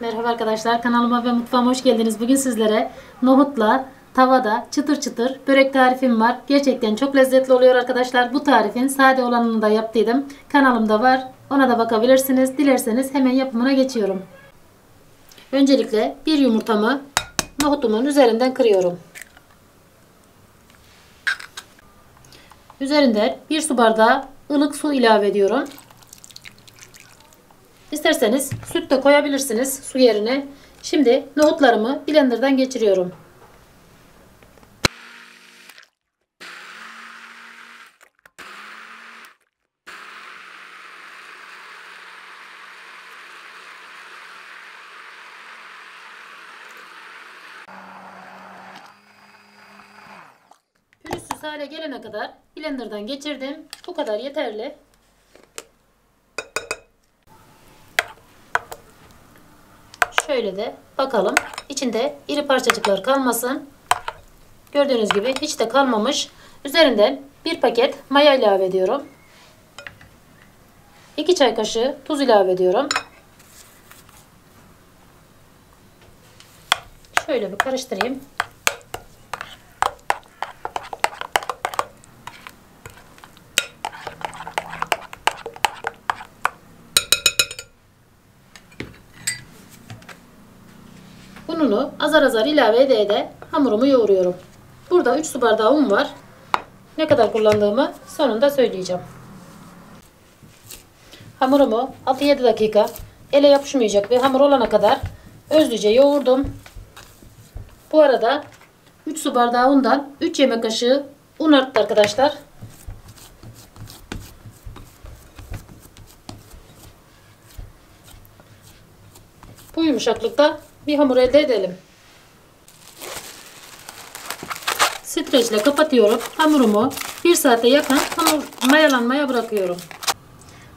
Merhaba arkadaşlar kanalıma ve mutfağıma hoş geldiniz. Bugün sizlere nohutla tavada çıtır çıtır börek tarifim var. Gerçekten çok lezzetli oluyor arkadaşlar. Bu tarifin sade olanını da yaptıydım. Kanalımda var. Ona da bakabilirsiniz. Dilerseniz hemen yapımına geçiyorum. Öncelikle bir yumurtamı nohutumun üzerinden kırıyorum. Üzerinden bir su bardağı ılık su ilave ediyorum. İsterseniz süt de koyabilirsiniz su yerine. Şimdi nohutlarımı blenderdan geçiriyorum. Pürüzsüz hale gelene kadar blenderdan geçirdim. Bu kadar yeterli. Şöyle de bakalım. İçinde iri parçacıklar kalmasın. Gördüğünüz gibi hiç de kalmamış. Üzerinden bir paket maya ilave ediyorum. 2 çay kaşığı tuz ilave ediyorum. Şöyle bir karıştırayım. Ununu azar azar ilave ede ede hamurumu yoğuruyorum. Burada 3 su bardağı un var. Ne kadar kullandığımı sonunda söyleyeceğim. Hamurumu 6-7 dakika ele yapışmayacak bir hamur olana kadar özlüce yoğurdum. Bu arada 3 su bardağı undan 3 yemek kaşığı un arttı arkadaşlar. Bu yumuşaklıkta bir hamur elde edelim. Streçle kapatıyorum. Hamurumu 1 saate yakın hamur mayalanmaya bırakıyorum.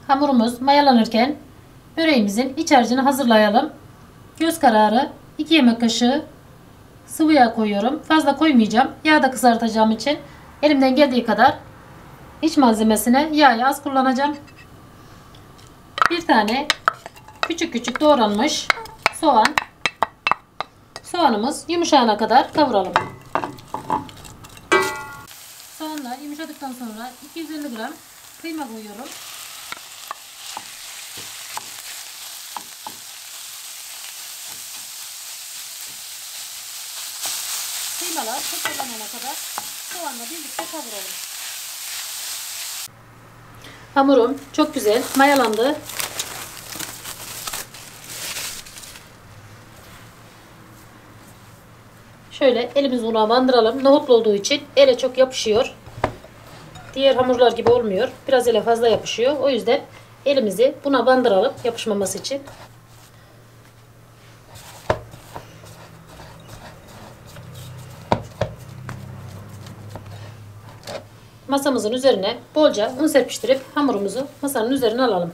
Hamurumuz mayalanırken böreğimizin iç harcını hazırlayalım. Göz kararı 2 yemek kaşığı sıvı yağ koyuyorum. Fazla koymayacağım. Yağ da kızartacağım için elimden geldiği kadar iç malzemesine yağı az kullanacağım. Bir tane küçük küçük doğranmış soğan Soğanımız yumuşayana kadar kavuralım. Soğanlar yumuşadıktan sonra 250 gram kıyma koyuyorum. Kıymalar toparlanana kadar soğanla birlikte kavuralım. Hamurum çok güzel mayalandı. Şöyle elimizi una bandıralım. Nohutlu olduğu için ele çok yapışıyor. Diğer hamurlar gibi olmuyor. Biraz ele fazla yapışıyor. O yüzden elimizi buna bandıralım yapışmaması için. Masamızın üzerine bolca un serpiştirip hamurumuzu masanın üzerine alalım.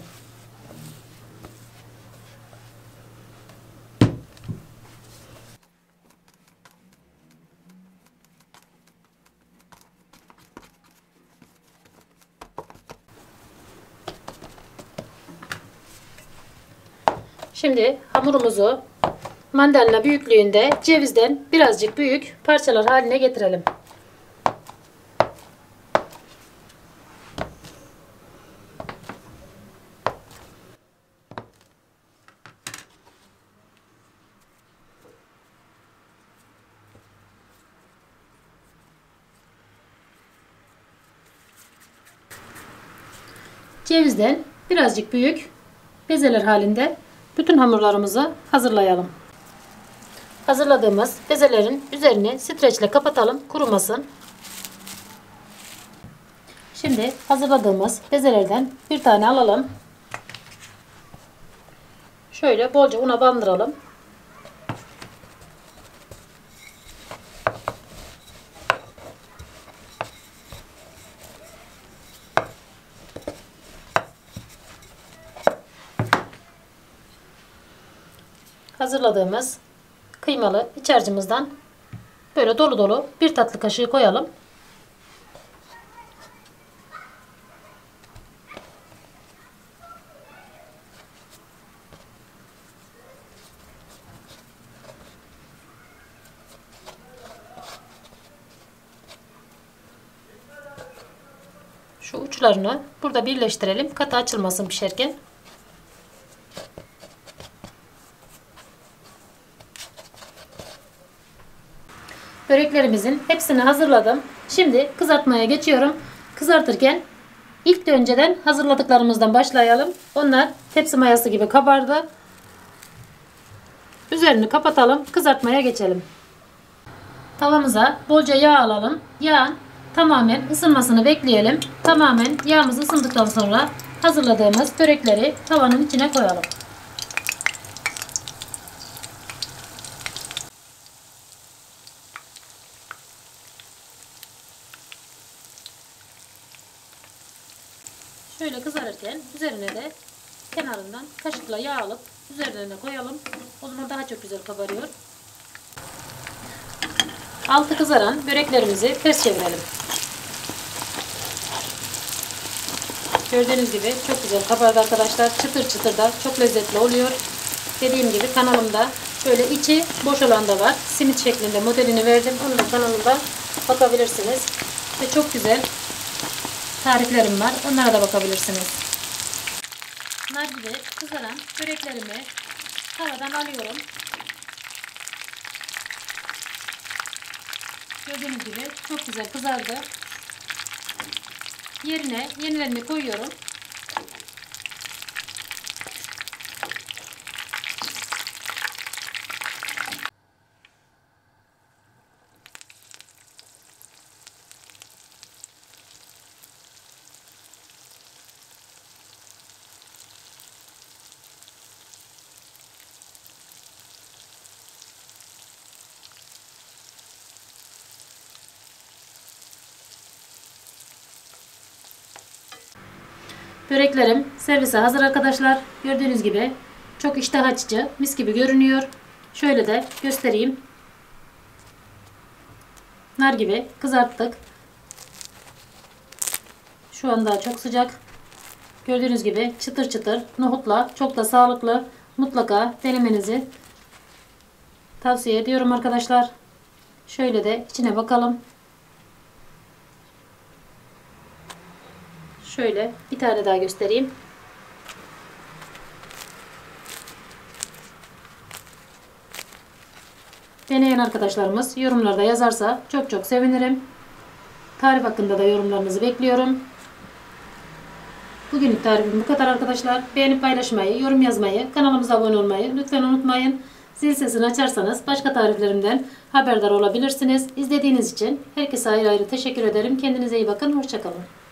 Şimdi hamurumuzu mandalina büyüklüğünde cevizden birazcık büyük parçalar haline getirelim. Cevizden birazcık büyük bezeler halinde bütün hamurlarımızı hazırlayalım. Hazırladığımız bezelerin üzerini streçle kapatalım kurumasın. Şimdi hazırladığımız bezelerden bir tane alalım. Şöyle bolca una bandıralım. hazırladığımız kıymalı iç harcımızdan böyle dolu dolu bir tatlı kaşığı koyalım. Şu uçlarını burada birleştirelim. Katı açılmasın pişerken. Böreklerimizin hepsini hazırladım. Şimdi kızartmaya geçiyorum. Kızartırken ilk de önceden hazırladıklarımızdan başlayalım. Onlar tepsi mayası gibi kabardı. Üzerini kapatalım. Kızartmaya geçelim. Tavamıza bolca yağ alalım. Yağın tamamen ısınmasını bekleyelim. Tamamen yağımız ısındıktan sonra hazırladığımız börekleri tavanın içine koyalım. Şöyle kızarırken üzerine de kenarından kaşıkla yağ alıp üzerine koyalım. O zaman daha çok güzel kabarıyor. Altı kızaran böreklerimizi ters çevirelim. Gördüğünüz gibi çok güzel kabardı arkadaşlar. Çıtır çıtır da çok lezzetli oluyor. Dediğim gibi kanalımda şöyle içi boş olan da var. Simit şeklinde modelini verdim. Onu da kanalımda bakabilirsiniz. Ve çok güzel tariflerim var. Onlara da bakabilirsiniz. Gibi kızaran böreklerimi tavadan alıyorum. Gördüğünüz gibi çok güzel kızardı. Yerine yenilerini koyuyorum. Böreklerim servise hazır arkadaşlar. Gördüğünüz gibi çok iştah açıcı, mis gibi görünüyor. Şöyle de göstereyim. Nar gibi kızarttık. Şu anda çok sıcak. Gördüğünüz gibi çıtır çıtır nohutla çok da sağlıklı. Mutlaka denemenizi tavsiye ediyorum arkadaşlar. Şöyle de içine bakalım. Şöyle bir tane daha göstereyim. Deneyen arkadaşlarımız yorumlarda yazarsa çok çok sevinirim. Tarif hakkında da yorumlarınızı bekliyorum. Bugünlük tarifim bu kadar arkadaşlar. Beğenip paylaşmayı, yorum yazmayı, kanalımıza abone olmayı lütfen unutmayın. Zil sesini açarsanız başka tariflerimden haberdar olabilirsiniz. İzlediğiniz için herkese ayrı ayrı teşekkür ederim. Kendinize iyi bakın. Hoşçakalın.